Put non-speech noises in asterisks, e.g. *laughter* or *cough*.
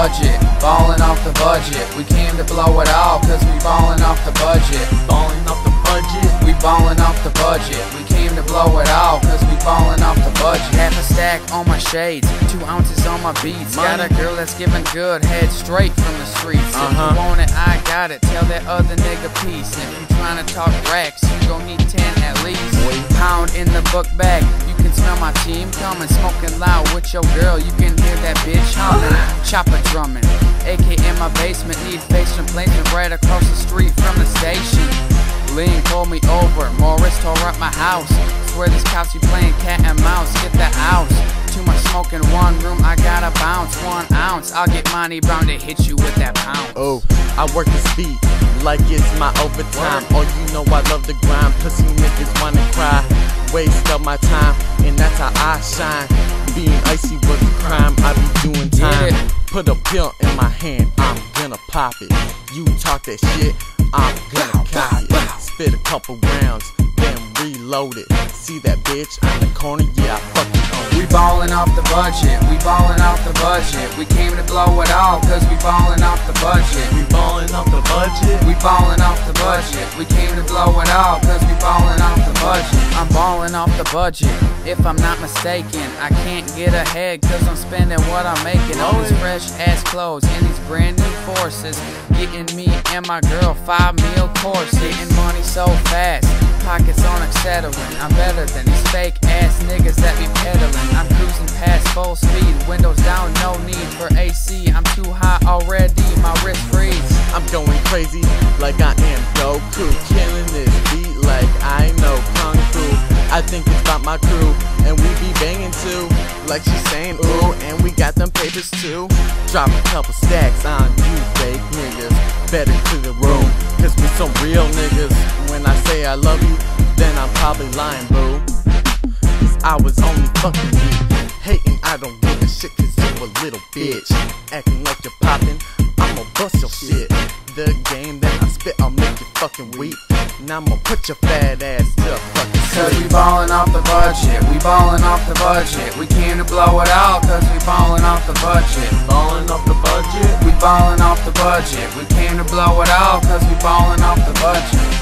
budget, falling off the budget. We came to blow it all cause we budget. Half a stack on my shades, two ounces on my beats. Got a girl that's giving good head straight from the streets. If Uh-huh. you want it, I got it. Tell that other nigga peace. If you tryna talk racks, you gon' need 10 at least. Pound in the book bag, you can smell my team coming. Smoking loud with your girl, you can hear that bitch humming. *sighs* Chopper drumming, AK in my basement. Need face replacement right across the street from the station. Lean pulled me over, Morris tore up my house. Swear this couch you playing cat and mouse, get the house. Too much smoke in one room, I gotta bounce one ounce. I'll get Monty Brown to hit you with that pound. Oh, I work the speed like it's my overtime. Oh, you know I love the grind. Pussy niggas wanna cry. Waste of my time, and that's how I shine. Being icy was a crime. I be doing time. Put a pill in my hand, I'm gonna pop it. You talk that shit, I'm gonna cop it. Spit a couple rounds, then reload it. See that bitch on the corner? Yeah, I fucking own it. We ballin' off the budget, we ballin' off the budget. We came to blow it all, cause we ballin' off the budget. We ballin' off the budget. We ballin' off the budget. We came to blow it all, cause we ballin' off the budget. I'm ballin' off the budget, if I'm not mistaken. I can't get ahead, cause I'm spending what I'm making. All these fresh ass clothes and these brand new forces. Getting me and my girl five meal courses. Getting money so fast, pockets on acetylene. I'm better than these fake ass niggas that be peddling. I'm cruising past full speed, windows down, no need for AC. I'm too hot already, my wrist freeze. I'm going crazy like I am Goku. Killing this beat like I know Kung Fu. I think it's about my crew, and we be banging too. Like she's saying, ooh, and we got them papers too. Drop a couple stacks on you, fake niggas. Better to the room, cause we some real niggas. When I say I love you, then I'm probably lying, boo. Cause I was only fucking you. Hating, I don't give a shit cause you a little bitch. Acting like you're popping, I'ma bust your shit. The game that I spit, I'll make you fucking weak. Now I'ma put your fat ass to fucking Cause we sleep. ballin' off the budget, we ballin' off the budget. We came to blow it out, cause we ballin' off the budget. Falling off the budget. We ballin' off the budget. We came to blow it out, cause we ballin' off the budget.